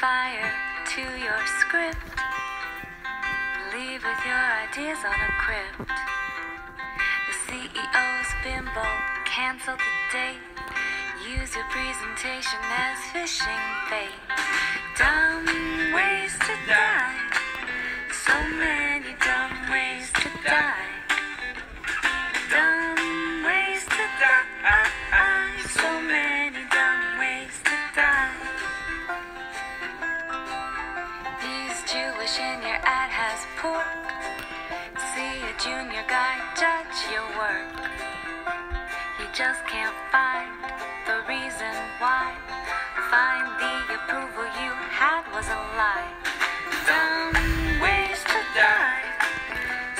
fire to your script. Leave with your ideas on a crypt. The CEO's bimbo canceled the date. Use your presentation as fishing bait. Dumb ways to die. And your ad has pork. See a junior guy judge your work. He just can't find the reason why. Find the approval you had was a lie. Dumb ways to die.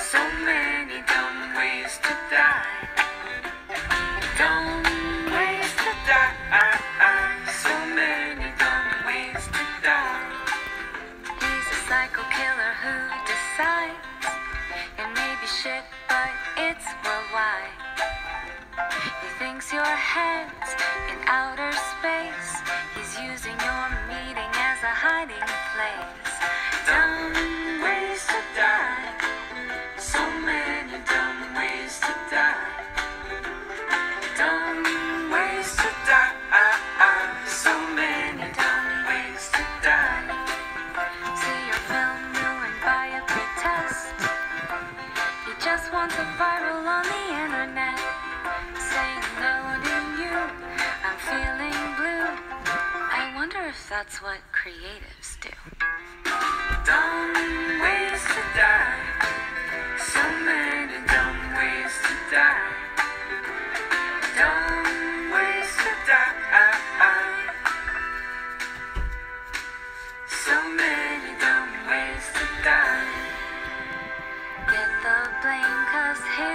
So many dumb ways to die. Dumb shit, but it's worldwide. He thinks your head's in outer space. He's using your meeting as a hiding place. songs are viral on the internet. Saying loading you, I'm feeling blue. I wonder if that's what creatives do. Dumb ways to die. So many dumb ways to die. Dumb ways to die. So many dumb ways to die. Get the blame just hit